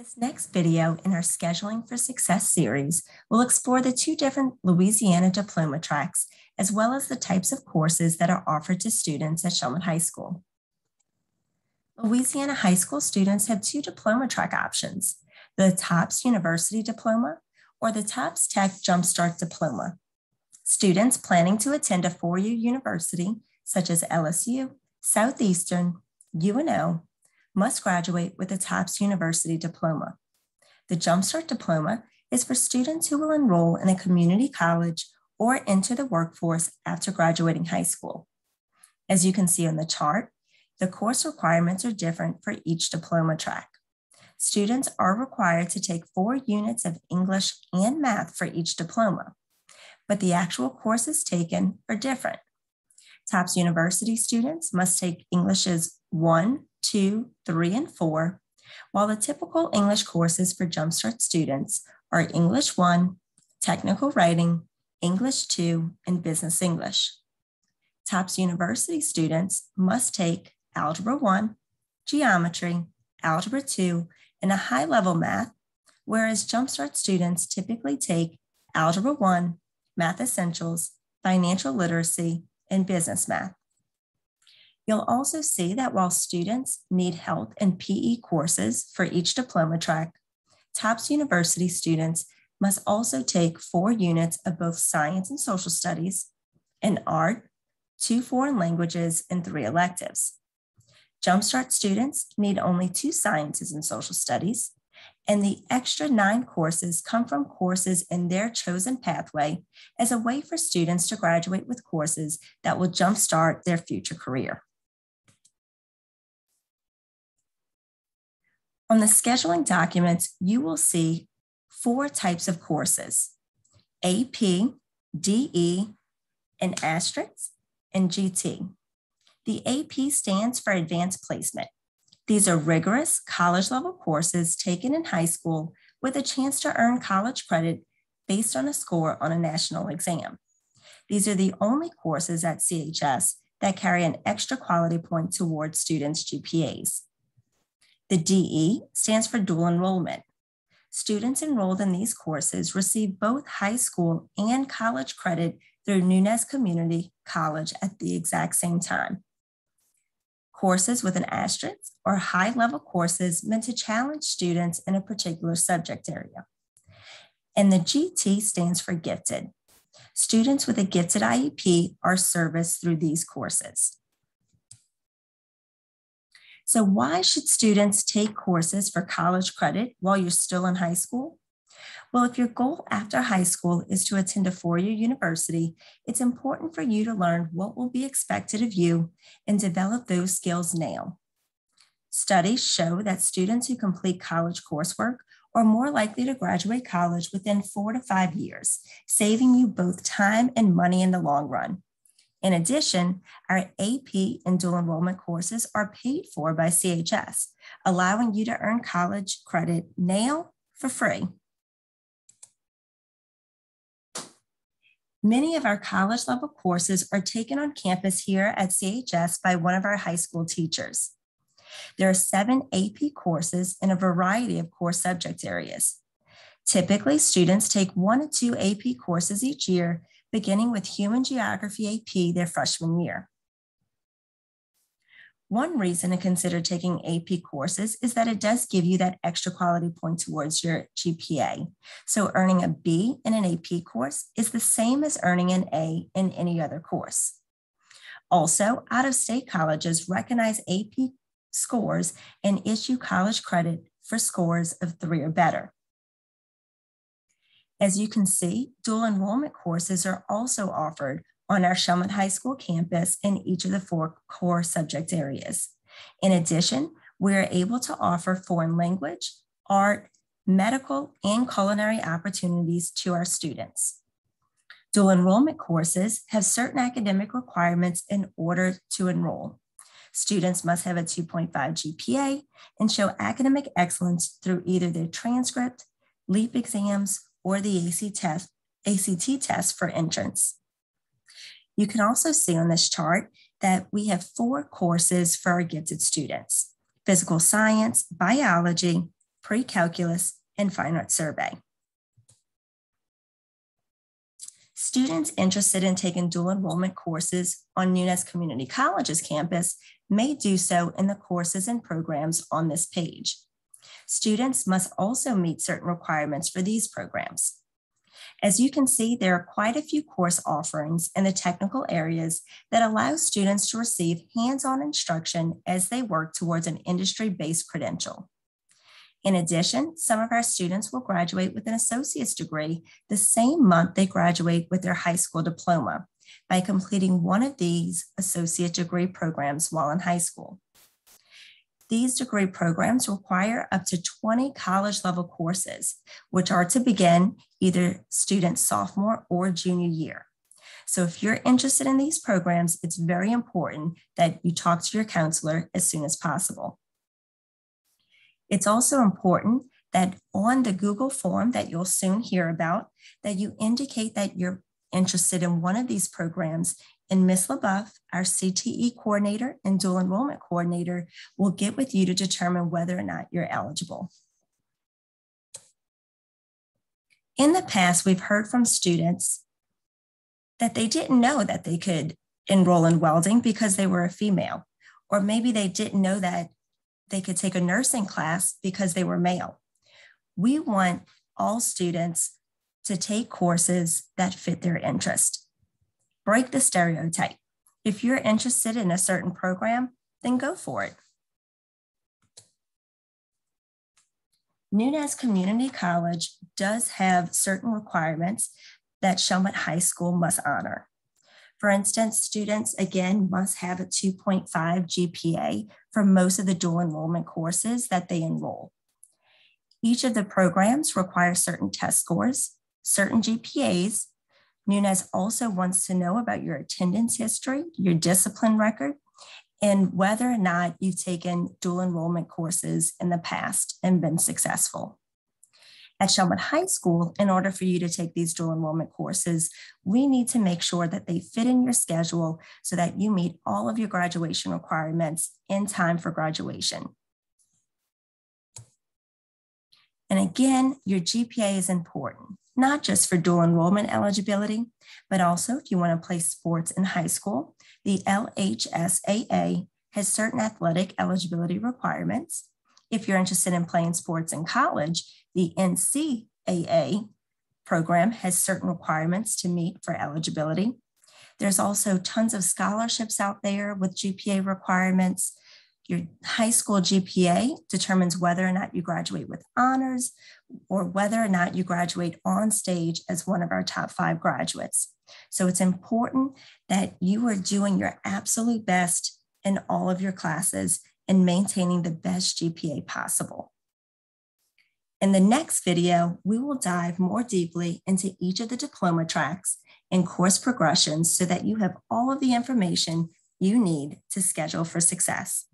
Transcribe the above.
This next video in our Scheduling for Success series will explore the two different Louisiana diploma tracks, as well as the types of courses that are offered to students at Chalmette High School. Louisiana high school students have two diploma track options, the TOPS University Diploma or the TOPS Tech Jumpstart Diploma. Students planning to attend a four-year university, such as LSU, Southeastern, UNO, must graduate with a TOPS University diploma. The Jumpstart Diploma is for students who will enroll in a community college or enter the workforce after graduating high school. As you can see on the chart, the course requirements are different for each diploma track. Students are required to take four units of English and math for each diploma, but the actual courses taken are different. TOPS University students must take Englishes 1, 2, 3, and 4, while the typical English courses for Jumpstart students are English 1, Technical Writing, English 2, and Business English. TOPS University students must take Algebra 1, Geometry, Algebra 2, and a high-level math, whereas Jumpstart students typically take Algebra 1, Math Essentials, Financial Literacy, and Business Math. You'll also see that while students need health and PE courses for each diploma track, TOPS University students must also take four units of both science and social studies, and art, two foreign languages, and three electives. Jumpstart students need only two sciences and social studies, and the extra nine courses come from courses in their chosen pathway as a way for students to graduate with courses that will jumpstart their future career. On the scheduling documents, you will see four types of courses, AP, DE, and asterisk, and GT. The AP stands for Advanced Placement. These are rigorous college level courses taken in high school with a chance to earn college credit based on a score on a national exam. These are the only courses at CHS that carry an extra quality point towards students' GPAs. The DE stands for dual enrollment. Students enrolled in these courses receive both high school and college credit through Nunez Community College at the exact same time. Courses with an asterisk are high level courses meant to challenge students in a particular subject area. And the GT stands for gifted. Students with a gifted IEP are serviced through these courses. So, why should students take courses for college credit while you're still in high school? Well, if your goal after high school is to attend a four year university, it's important for you to learn what will be expected of you and develop those skills now. Studies show that students who complete college coursework are more likely to graduate college within four to five years, saving you both time and money in the long run. In addition, our AP and dual enrollment courses are paid for by CHS, allowing you to earn college credit now for free. Many of our college level courses are taken on campus here at CHS by one of our high school teachers. There are seven AP courses in a variety of core subject areas. Typically, students take one or two AP courses each year beginning with Human Geography AP their freshman year. One reason to consider taking AP courses is that it does give you that extra quality point towards your GPA. So earning a B in an AP course is the same as earning an A in any other course. Also, out-of-state colleges recognize AP scores and issue college credit for scores of three or better. As you can see, dual enrollment courses are also offered on our Chalmette High School campus in each of the four core subject areas. In addition, we are able to offer foreign language, art, medical, and culinary opportunities to our students. Dual enrollment courses have certain academic requirements in order to enroll. Students must have a 2.5 GPA and show academic excellence through either their transcript, LEAP exams, or the ACT test, ACT test for entrance. You can also see on this chart that we have four courses for our gifted students, physical science, biology, pre-calculus, and fine art survey. Students interested in taking dual enrollment courses on Nunez Community College's campus may do so in the courses and programs on this page. Students must also meet certain requirements for these programs. As you can see, there are quite a few course offerings in the technical areas that allow students to receive hands-on instruction as they work towards an industry-based credential. In addition, some of our students will graduate with an associate's degree the same month they graduate with their high school diploma by completing one of these associate degree programs while in high school. These degree programs require up to 20 college level courses, which are to begin either student sophomore or junior year. So if you're interested in these programs, it's very important that you talk to your counselor as soon as possible. It's also important that on the Google form that you'll soon hear about, that you indicate that you're interested in one of these programs and Ms. LaBeouf, our CTE coordinator and dual enrollment coordinator, will get with you to determine whether or not you're eligible. In the past, we've heard from students that they didn't know that they could enroll in welding because they were a female, or maybe they didn't know that they could take a nursing class because they were male. We want all students to take courses that fit their interest break the stereotype. If you're interested in a certain program, then go for it. Nunez Community College does have certain requirements that Chalmette High School must honor. For instance, students again must have a 2.5 GPA for most of the dual enrollment courses that they enroll. Each of the programs require certain test scores, certain GPAs, Nunez also wants to know about your attendance history, your discipline record, and whether or not you've taken dual enrollment courses in the past and been successful. At Chalmette High School, in order for you to take these dual enrollment courses, we need to make sure that they fit in your schedule so that you meet all of your graduation requirements in time for graduation. And again, your GPA is important not just for dual enrollment eligibility, but also if you want to play sports in high school, the LHSAA has certain athletic eligibility requirements. If you're interested in playing sports in college, the NCAA program has certain requirements to meet for eligibility. There's also tons of scholarships out there with GPA requirements. Your high school GPA determines whether or not you graduate with honors or whether or not you graduate on stage as one of our top five graduates. So it's important that you are doing your absolute best in all of your classes and maintaining the best GPA possible. In the next video, we will dive more deeply into each of the diploma tracks and course progressions so that you have all of the information you need to schedule for success.